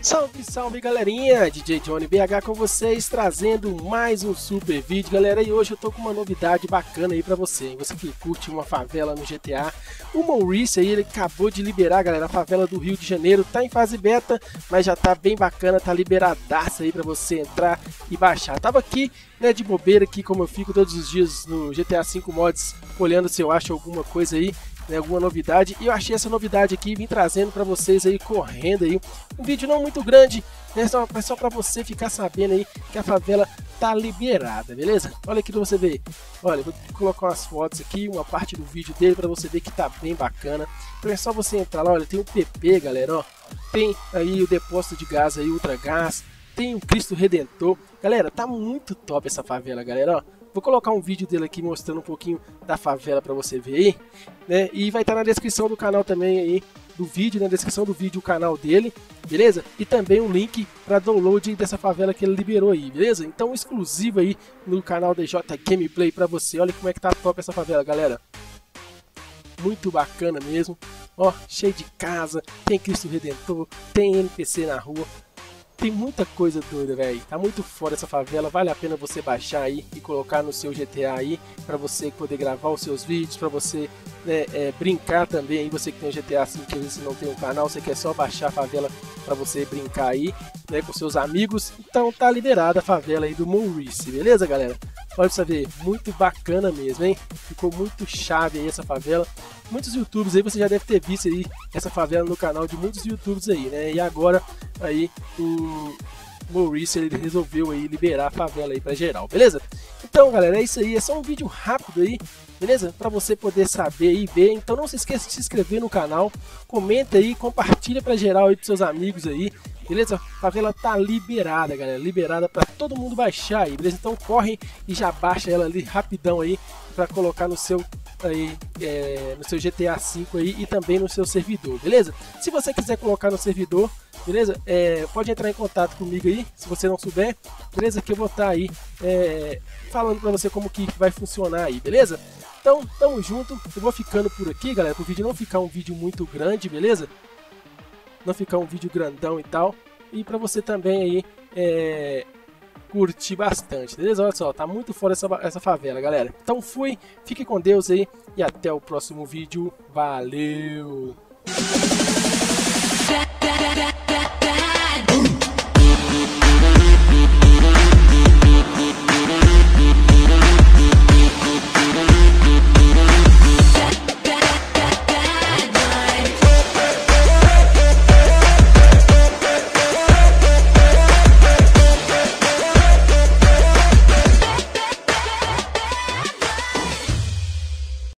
Salve, salve galerinha! DJ Johnny BH com vocês, trazendo mais um super vídeo, galera. E hoje eu tô com uma novidade bacana aí pra você, Você que curte uma favela no GTA. O Maurice aí, ele acabou de liberar, galera, a favela do Rio de Janeiro. Tá em fase beta, mas já tá bem bacana, tá liberadaça aí pra você entrar e baixar. Tava aqui, né, de bobeira aqui, como eu fico todos os dias no GTA 5 Mods, olhando se eu acho alguma coisa aí né, alguma novidade. E eu achei essa novidade aqui, vim trazendo para vocês aí, correndo aí. Um vídeo não muito grande, né, só, só para você ficar sabendo aí que a favela tá liberada, beleza? Olha aqui pra você ver. Olha, vou colocar umas fotos aqui, uma parte do vídeo dele para você ver que tá bem bacana. Então é só você entrar lá, olha, tem o PP, galera, ó. Tem aí o depósito de gás aí, Ultra Gás. Tem o Cristo Redentor. Galera, tá muito top essa favela, galera, ó. Vou colocar um vídeo dele aqui mostrando um pouquinho da favela para você ver aí, né? E vai estar tá na descrição do canal também aí do vídeo, na descrição do vídeo o canal dele, beleza? E também um link para download dessa favela que ele liberou aí, beleza? Então exclusivo aí no canal DJ Gameplay para você. Olha como é que tá top essa favela, galera. Muito bacana mesmo. Ó, cheio de casa, tem Cristo Redentor, tem NPC na rua. Tem muita coisa doida, velho. Tá muito fora essa favela. Vale a pena você baixar aí e colocar no seu GTA aí para você poder gravar os seus vídeos, para você né, é, brincar também. Aí você que tem GTA assim que você não tem um canal, você quer só baixar a favela para você brincar aí, né, com seus amigos. Então tá liberada a favela aí do Maurice, beleza, galera? Olha você ver, muito bacana mesmo, hein? Ficou muito chave aí essa favela muitos youtubers aí você já deve ter visto aí essa favela no canal de muitos youtubers aí, né? E agora aí o Maurice ele resolveu aí liberar a favela aí para geral, beleza? Então, galera, é isso aí, é só um vídeo rápido aí, beleza? Para você poder saber e ver. Então não se esqueça de se inscrever no canal, comenta aí, compartilha para geral aí pros seus amigos aí, beleza? A favela tá liberada, galera, liberada para todo mundo baixar aí, beleza? Então corre e já baixa ela ali rapidão aí para colocar no seu aí é, no seu GTA V aí e também no seu servidor, beleza? Se você quiser colocar no servidor, beleza? É, pode entrar em contato comigo aí, se você não souber, beleza? Que eu vou estar aí é, falando para você como que vai funcionar aí, beleza? Então, tamo junto, eu vou ficando por aqui, galera, para o vídeo não ficar um vídeo muito grande, beleza? Não ficar um vídeo grandão e tal, e para você também aí é, bastante, beleza? Olha só, tá muito fora essa, essa favela, galera. Então fui, fique com Deus aí e até o próximo vídeo. Valeu!